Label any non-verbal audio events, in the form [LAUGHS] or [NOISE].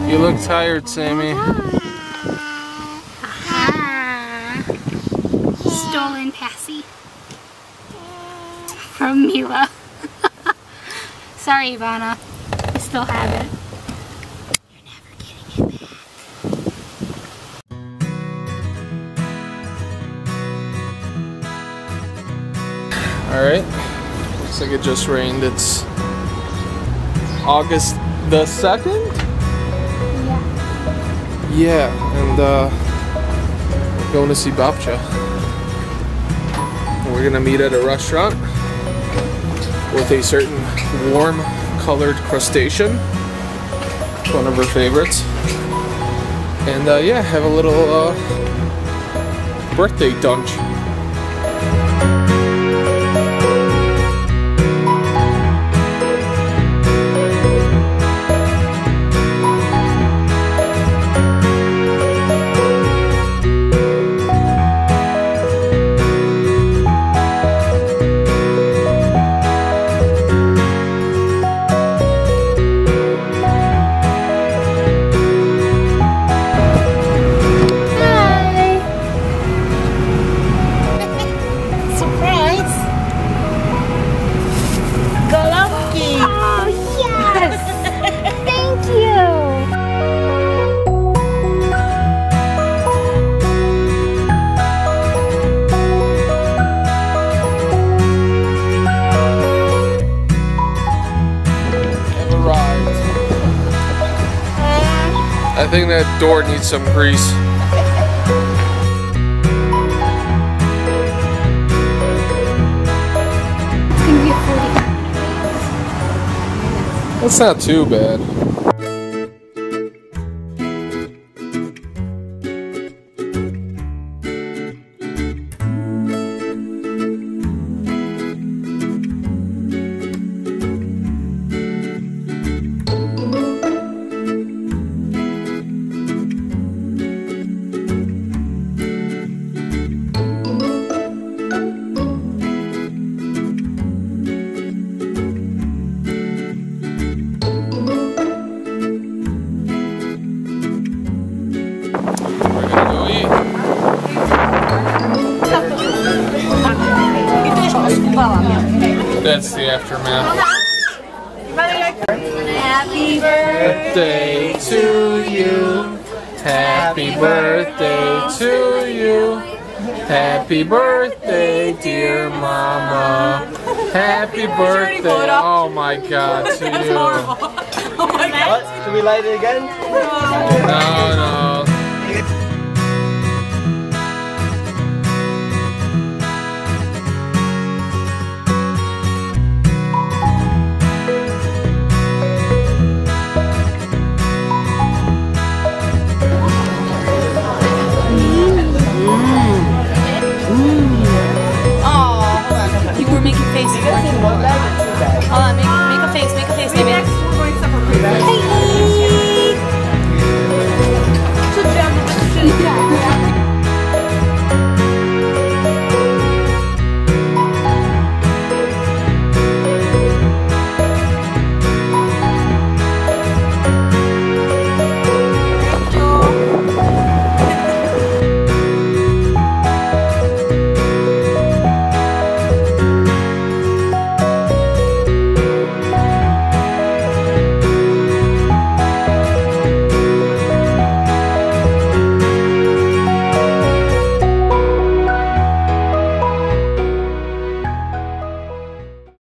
You look tired, Sammy. Stolen passy from Mila. [LAUGHS] Sorry, Ivana. You still have it. You're never getting it back. Alright. Looks like it just rained. It's August the 2nd? Yeah. And uh, going to see Babcia. We're gonna meet at a restaurant with a certain warm colored crustacean. One of her favorites. And uh, yeah, have a little uh, birthday dunch. Arrived. I think that door needs some grease. It's gonna be a 45 That's not too bad. That's the aftermath. Happy birthday! Birthday to you. Happy birthday to you. Happy birthday, dear mama. Happy birthday. Oh my god, to you. [LAUGHS] What? Should we light it again? No, no. 好了，没